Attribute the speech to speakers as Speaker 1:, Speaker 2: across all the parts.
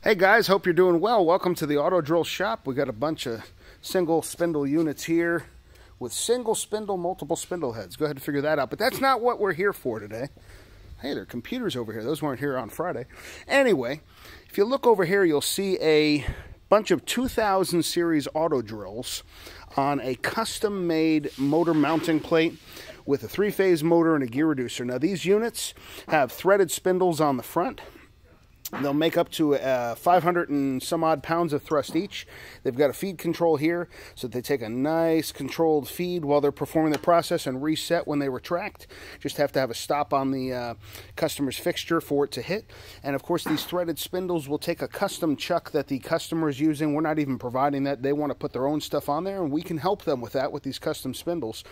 Speaker 1: Hey guys, hope you're doing well. Welcome to the Auto Drill Shop. We got a bunch of single spindle units here with single spindle, multiple spindle heads. Go ahead and figure that out. But that's not what we're here for today. Hey, there are computers over here. Those weren't here on Friday. Anyway, if you look over here, you'll see a bunch of 2000 series auto drills on a custom made motor mounting plate with a three phase motor and a gear reducer. Now, these units have threaded spindles on the front They'll make up to uh, 500 and some odd pounds of thrust each. They've got a feed control here, so they take a nice controlled feed while they're performing the process and reset when they retract. Just have to have a stop on the uh, customer's fixture for it to hit. And of course, these threaded spindles will take a custom chuck that the customer is using. We're not even providing that. They want to put their own stuff on there, and we can help them with that with these custom spindles.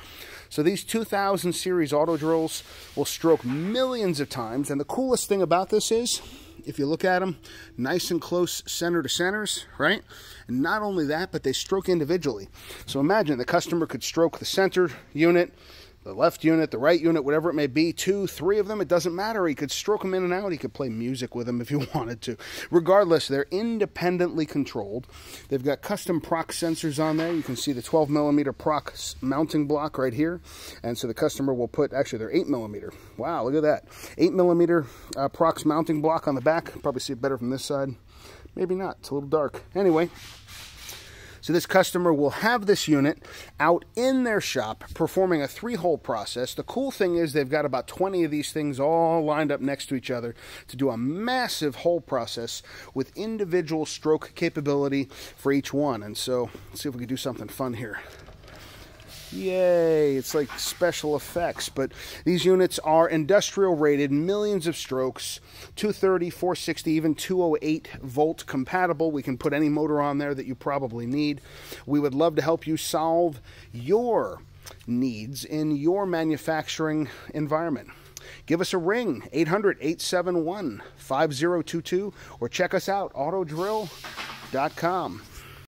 Speaker 1: So these 2000 series auto drills will stroke millions of times. And the coolest thing about this is, if you look at them, nice and close center to centers, right? And not only that, but they stroke individually. So imagine the customer could stroke the center unit, the left unit, the right unit, whatever it may be, two, three of them, it doesn't matter. He could stroke them in and out. He could play music with them if he wanted to. Regardless, they're independently controlled. They've got custom prox sensors on there. You can see the 12 millimeter prox mounting block right here. And so the customer will put, actually, they're 8 millimeter. Wow, look at that. 8 millimeter uh, prox mounting block on the back. Probably see it better from this side. Maybe not. It's a little dark. Anyway, so this customer will have this unit out in their shop performing a three-hole process. The cool thing is they've got about 20 of these things all lined up next to each other to do a massive hole process with individual stroke capability for each one. And so let's see if we can do something fun here. Yay, it's like special effects. But these units are industrial rated, millions of strokes, 230, 460, even 208 volt compatible. We can put any motor on there that you probably need. We would love to help you solve your needs in your manufacturing environment. Give us a ring, 800 871 5022, or check us out, autodrill.com.